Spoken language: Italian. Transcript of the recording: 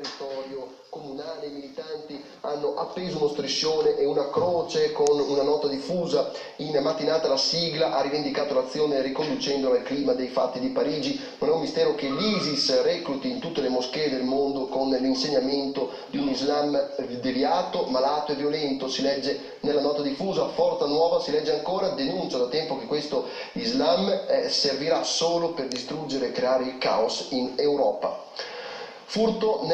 territorio comunale, i militanti hanno appeso uno striscione e una croce con una nota diffusa in mattinata la sigla ha rivendicato l'azione riconducendola al clima dei fatti di Parigi. Non è un mistero che l'ISIS recluti in tutte le moschee del mondo con l'insegnamento di un Islam deviato, malato e violento. Si legge nella nota diffusa, Forza Nuova si legge ancora, denuncia da tempo che questo Islam eh, servirà solo per distruggere e creare il caos in Europa. Furto